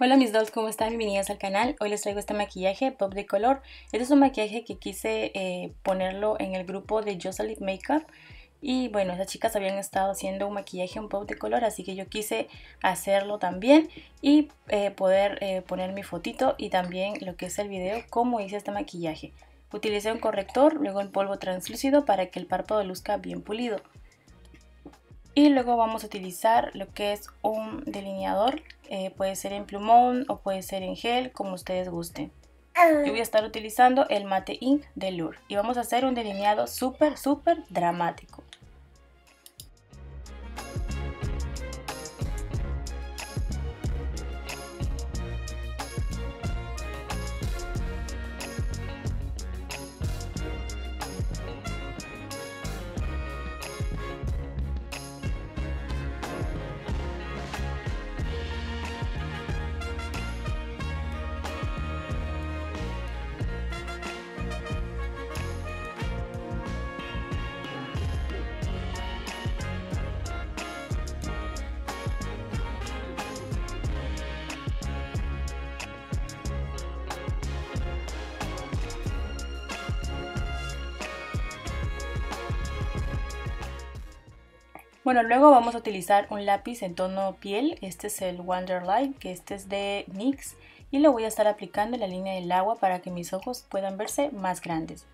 Hola mis dolls, ¿cómo están? Bienvenidas al canal. Hoy les traigo este maquillaje pop de color. Este es un maquillaje que quise eh, ponerlo en el grupo de Jocelyn Makeup. Y bueno, esas chicas habían estado haciendo un maquillaje un pop de color, así que yo quise hacerlo también y eh, poder eh, poner mi fotito y también lo que es el video, cómo hice este maquillaje. Utilicé un corrector, luego el polvo translúcido para que el párpado luzca bien pulido. Y luego vamos a utilizar lo que es un delineador, eh, puede ser en plumón o puede ser en gel, como ustedes gusten. Yo voy a estar utilizando el Mate Ink de Lure y vamos a hacer un delineado súper, súper dramático. Bueno, luego vamos a utilizar un lápiz en tono piel. Este es el Wonderlight, que este es de NYX. Y lo voy a estar aplicando en la línea del agua para que mis ojos puedan verse más grandes.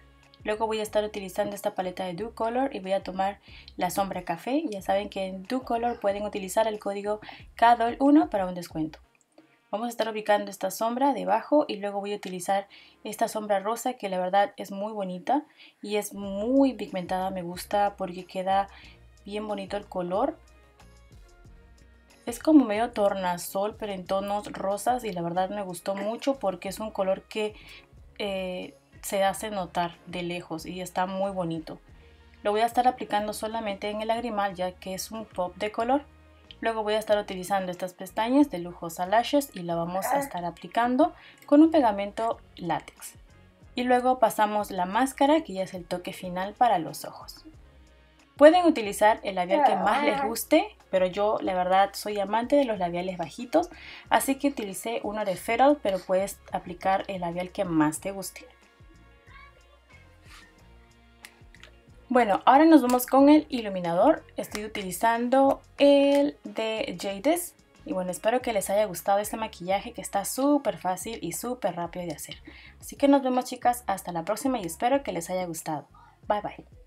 Luego voy a estar utilizando esta paleta de Do Color y voy a tomar la sombra café. Ya saben que en Do Color pueden utilizar el código KDOL1 para un descuento. Vamos a estar ubicando esta sombra debajo y luego voy a utilizar esta sombra rosa que la verdad es muy bonita y es muy pigmentada, me gusta porque queda bien bonito el color. Es como medio tornasol, pero en tonos rosas y la verdad me gustó mucho porque es un color que eh, se hace notar de lejos y está muy bonito. Lo voy a estar aplicando solamente en el lagrimal ya que es un pop de color. Luego voy a estar utilizando estas pestañas de Lujosa Lashes y la vamos a estar aplicando con un pegamento látex. Y luego pasamos la máscara que ya es el toque final para los ojos. Pueden utilizar el labial que más les guste, pero yo la verdad soy amante de los labiales bajitos, así que utilicé uno de Feral, pero puedes aplicar el labial que más te guste. Bueno, ahora nos vamos con el iluminador. Estoy utilizando el de Jades. Y bueno, espero que les haya gustado este maquillaje que está súper fácil y súper rápido de hacer. Así que nos vemos chicas, hasta la próxima y espero que les haya gustado. Bye bye.